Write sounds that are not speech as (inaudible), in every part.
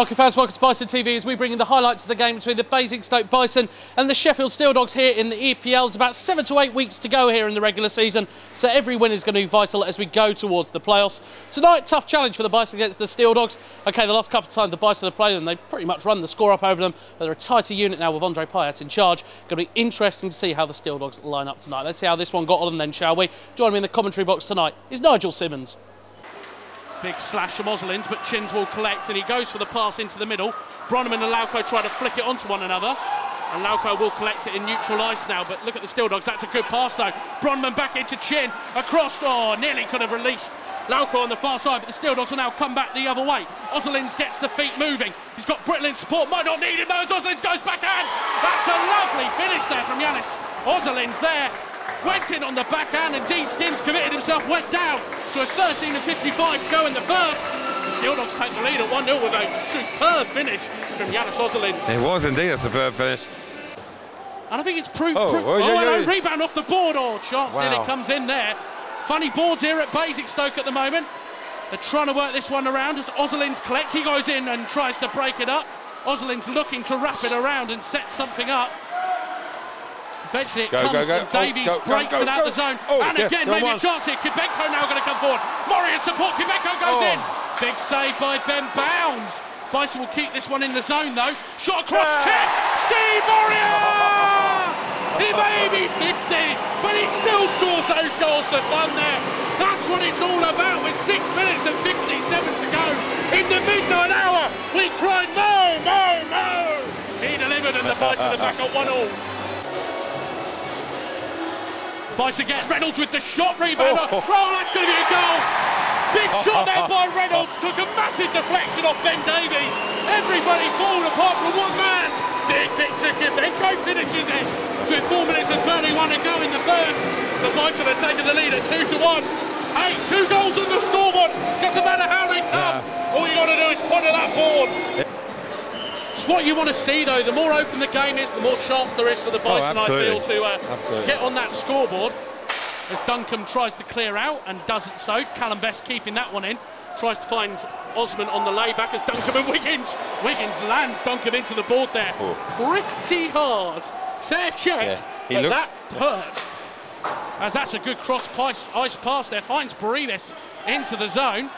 Larkin fans, welcome to Bison TV as we bring you the highlights of the game between the Basingstoke Bison and the Sheffield Steel Dogs here in the EPL. It's about seven to eight weeks to go here in the regular season, so every win is going to be vital as we go towards the playoffs. Tonight, tough challenge for the Bison against the Steel Dogs. Okay, the last couple of times the Bison have played them, they pretty much run the score up over them, but they're a tighter unit now with Andre Payette in charge. Going to be interesting to see how the Steel Dogs line up tonight. Let's see how this one got on then, shall we? Joining me in the commentary box tonight is Nigel Simmonds. Big slash from Oslins, but Chins will collect and he goes for the pass into the middle. Bronneman and Lauko try to flick it onto one another. And Lauko will collect it in neutral ice now, but look at the Steel Dogs, that's a good pass though. Bronneman back into Chin, across, oh, nearly could have released Lauko on the far side, but the Steel Dogs will now come back the other way. Oslins gets the feet moving. He's got Brittle in support, might not need him though as goes backhand. That's a lovely finish there from Yanis. Oslins there, went in on the backhand and Dean Skinns committed himself, went down. So a 13 and 55 to go in the first. The Steel Dogs take the lead at 1 0 with a superb finish from Yanis Oslins. It was indeed a superb finish. And I think it's proved. Oh, pro- oh, yeah, oh, yeah, yeah. rebound off the board. Oh, chance Wow. nearly comes in there. Funny boards here at Basingstoke at the moment. They're trying to work this one around as Oslins collects. He goes in and tries to break it up. Oslins looking to wrap it around and set something up. Eventually it Go, comes go, go. Oh, Davies Oh, go, breaks go, it out the zone. Oh, and yes, again, maybe one. a chance here. Kibenko now going to come forward. Murray in support. Kibenko goes Oh. in. Big save by Ben Bowns. Bison will keep this one in the zone though. Shot across Yeah. tip. Steve Murray! He may be 50, but he still scores those goals for fun there. That's what it's all about with 6 minutes and 57 to go. In the midnight hour, we cried, no, no, no. He delivered and the Bison are back at 1 all. Bison get Reynolds with the shot rebounder. Oh. Oh, that's going to be a goal. Big oh. shot there by Reynolds. (laughs) Took a massive deflection off Ben Davies. Everybody falling apart from one man. Big Victor Kibenko finishes it. So with 4 minutes and 31 to go in the first, the Bison are taking the lead at 2 to 1. Hey, two goals on the scoreboard. Doesn't matter how they come. All you got to do is point at that board. What you want to see, though. The more open the game is, the more chance there is for the Bison, I feel, to, uh, to get on that scoreboard. As Duncombe tries to clear out and doesn't so. Callum Best keeping that one in. Tries to find Osman on the layback as Duncombe and Wiggins. Wiggins lands Duncombe into the board there. Oh. Pretty hard. Fair check. Yeah, he but looks- that hurt. As that's a good cross ice, ice pass there. Finds Barilis into the zone.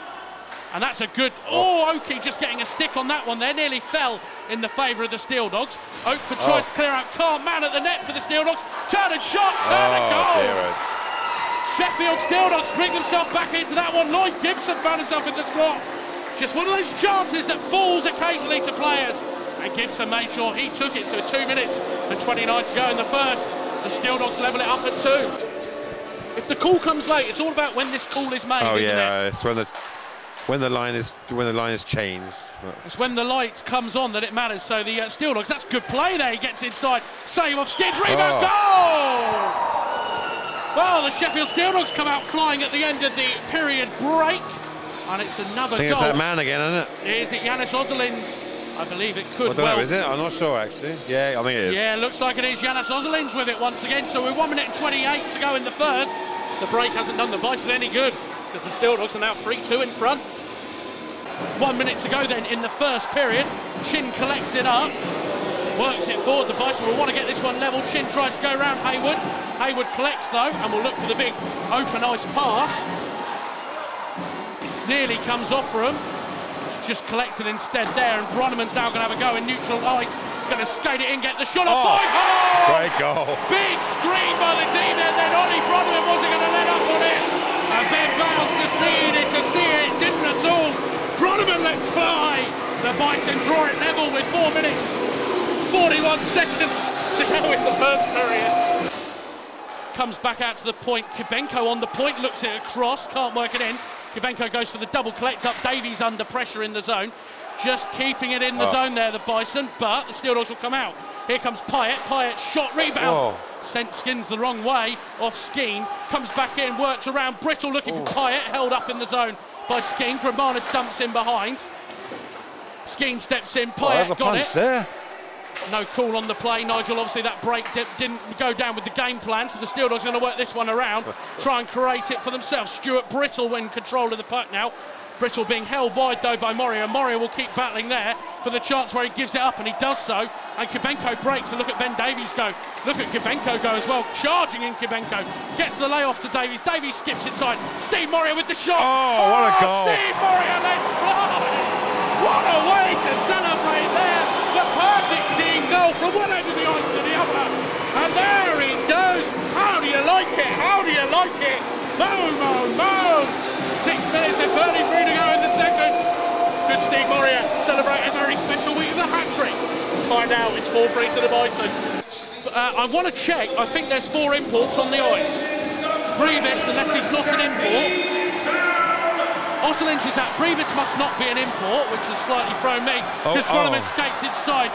And that's a good. Oh, Oki just getting a stick on that one there. Nearly fell in the favour of the Steel Dogs. Oakford tries Oh. to clear out. Can't man at the net for the Steel Dogs. Turn and shot. Turn and Oh, goal. dear. Sheffield Steel Dogs bring themselves back into that one. Lloyd Gibson found himself in the slot. Just one of those chances that falls occasionally to players. And Gibson made sure he took it. So two minutes and 29 to go in the first. The Steel Dogs level it up at two. If the call comes late, it's all about when this call is made, Oh isn't it? yeah, it's when the when the line is when the line is changed. It's when the light comes on that it matters. So the uh, Steel Dogs, that's good play there. He gets inside. Save off Skinns. Rebound. Goal! Well, the Sheffield Steel Dogs come out flying at the end of the period break. And it's another I think goal. it's that man again, isn't it? Is it Yanis Oslins? I believe it could. I don't well. know, is it? I'm not sure actually. Yeah, I think it is. Yeah, looks like it is Yanis Oslins with it once again. So we're 1 minute and 28 to go in the first. The break hasn't done the Bison any good because the Steel Dogs are now 3 2 in front. One minute to go then in the first period. Chin collects it up, works it forward. The Bison will want to get this one level. Chin tries to go around Haywood. Haywood collects though and will look for the big open ice pass. Nearly comes off for him. It's just collected instead there, and Bronneman's now going to have a go in neutral ice. Going to skate it in, get the shot off. Oh. Oh! Great goal. Big screen by the team there, then Ollie Bronneman wasn't going to let up on it. And Ben just needed to see it, didn't at all. Bronneman lets fly. The Bison draw it level with four minutes, 41 seconds to go in the first period. Comes back out to the point. Kibenko on the point, looks it across, can't work it in. Kibenko goes for the double collect up. Davies under pressure in the zone. Just keeping it in the Oh. zone there, the Bison, but the Steel Dogs will come out. Here comes Pyatt. Pyatt shot rebound. Whoa. Sent Skinns the wrong way off Skeen. Comes back in, works around. Brittle looking for oh. Pyatt. Held up in the zone by Skeen. Gramanis dumps in behind. Skeen steps in. Oh, Pyatt a got it. there. No call on the play. Nigel, obviously, that break di- didn't go down with the game plan, so the Steel Dogs are going to work this one around, (laughs) try and create it for themselves. Stuart Brittle in control of the puck now. Brittle being held wide though by Moria. Moria will keep battling there for the chance where he gives it up and he does so. And Kibenko breaks and look at Ben Davies go. Look at Kibenko go as well. Charging in Kibenko. Gets the layoff to Davies. Davies skips inside. Steve Moria with the shot. Oh, what a ah, goal. Steve Moria lets fly. What a way to celebrate there. The perfect team goal from one end of the ice to the other. And there he goes. How do you like it? How do you like it? Boom, boom, boom. Six minutes and 33 to go in the second. Good Steve Moria celebrate a very special week of the hat trick. Find out it's 4 3 to the Bison. Uh, I want to check. I think there's four imports on the ice. Brevis, unless he's not an import, Osselins is out. Brevis must not be an import, which has slightly thrown me because Oh, oh, oh. skates inside.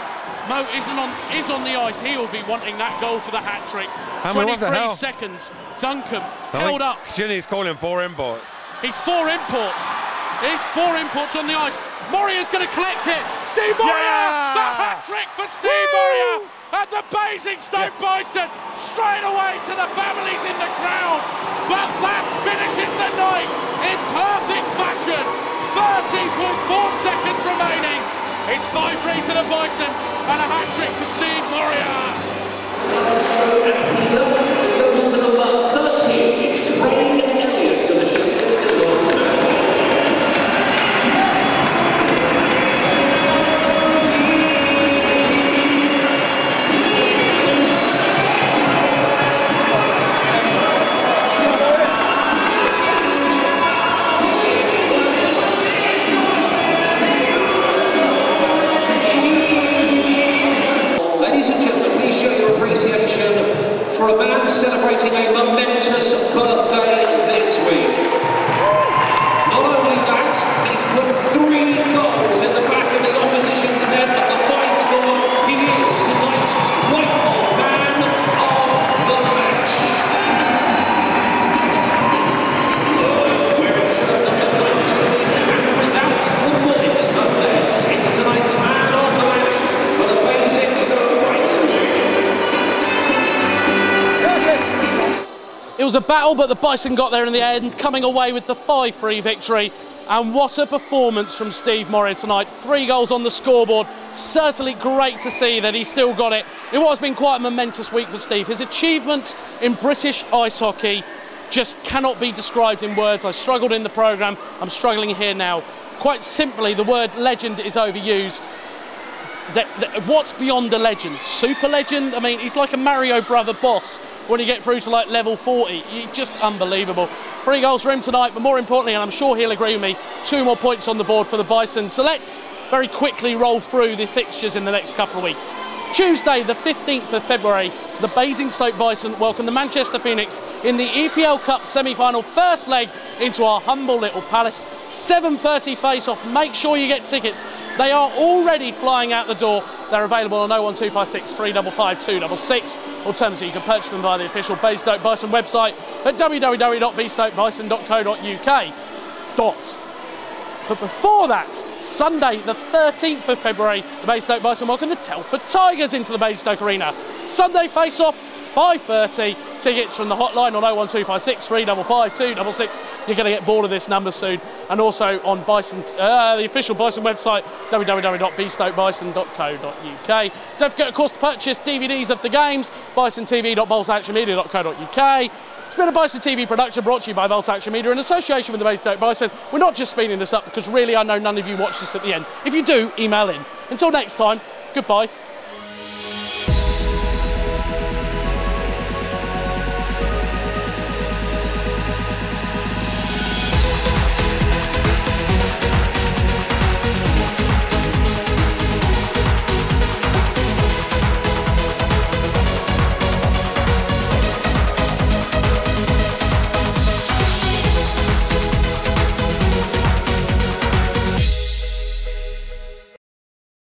Mo isn't on is on the ice. He will be wanting that goal for the hat trick. 23 what the hell? seconds. Duncan I held up. Ginny's calling four imports. He's four imports. He's four imports on the ice. Moria's going to collect it. Steve Moria! Yeah! The hat trick for Steve Moria! And the Basingstoke Bison straight away to the families in the crowd. But that finishes the night in perfect fashion. 13.4 seconds remaining. It's 5-3 to the Bison and a hat trick for Steve Moria. Peter goes to number 13. It's for a man celebrating a momentous birthday was a battle, but the Bison got there in the end, coming away with the 5 3 victory. And what a performance from Steve Moria tonight. Three goals on the scoreboard. Certainly great to see that he still got it what has been quite a momentous week for Steve. His achievements in British ice hockey just cannot be described in words. I struggled in the programme, I'm struggling here now. Quite simply, the word legend is overused that, that- what's beyond a legend? Super legend? I mean, he's like a Mario brother boss when you get through to like level 40. You- Just unbelievable. Three goals for him tonight, but more importantly, and I'm sure he'll agree with me, two more points on the board for the Bison. So let's very quickly roll through the fixtures in the next couple of weeks. Tuesday, the 15th of February, the Basingstoke Bison welcome the Manchester Phoenix in the EPL Cup semi-final first leg into our humble little palace. 7.30 face-off. Make sure you get tickets. They are already flying out the door. They're available on 01256 355 266. Alternatively, you can purchase them via the official Basingstoke Bison website at www.bstokebison.co.uk. But before that, Sunday, the 13th of February, the Basingstoke Bison welcome the Telford Tigers into the Basingstoke Arena. Sunday face-off, 5.30. Tickets from the hotline on 01256 355 266. You're going to get bored of this number soon. And also on Bison, uh, the official Bison website, www.bstokebison.co.uk. Don't forget, of course, to purchase DVDs of the games, bisontv.boltactionmedia.co.uk. It's been a Bison TV production brought to you by Bolt Action Media in association with the Basingstoke Bison. We're not just speeding this up because really I know none of you watch this at the end. If you do, email in. Until next time, goodbye.